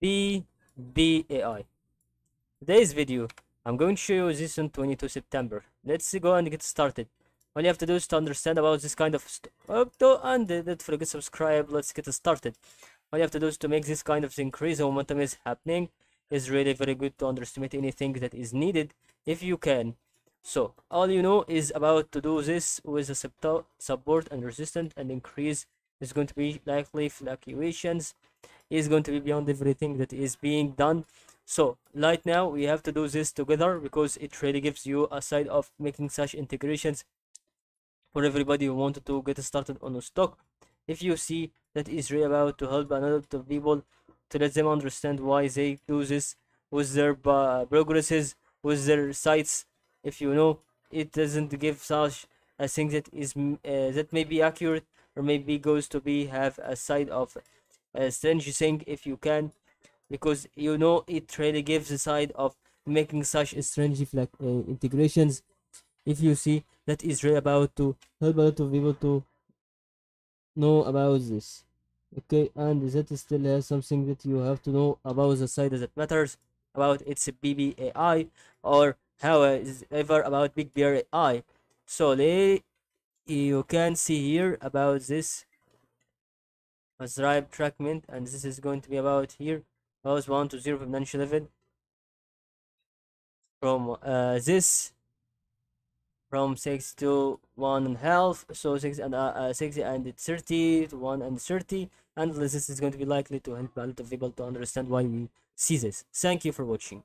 BBAI. Today's video, I'm going to show you this on 22 September. Let's go and get started. All you have to do is to understand about this kind of. Oh, and don't forget subscribe. Let's get started. All you have to do is to make this kind of increase momentum is happening. Is really very good to underestimate anything that is needed if you can. So all you know is about to do this with a support and resistance and increase is going to be likely fluctuations is going to be beyond everything that is being done. So right now we have to do this together because it really gives you a side of making such integrations for everybody who wanted to get started on a stock. If you see that is really about to help another people to let them understand why they do this with their uh, progresses with their sites if you know it doesn't give such a thing that is uh, that may be accurate or maybe goes to be have a side of a strange thing if you can because you know it really gives the side of making such strange like uh, integrations if you see that is really about to help a lot of people to know about this okay and that still has something that you have to know about the side that matters about its BBAI or how is ever about Big Bear AI. So you can see here about this Azrael trackment and this is going to be about here. Was 1 to 0 financial level from uh, this from 6 to 1 and half so 6 and uh, uh, 6 and 30 to 1 and 30 and this is going to be likely to help a lot of people to understand why we see this. Thank you for watching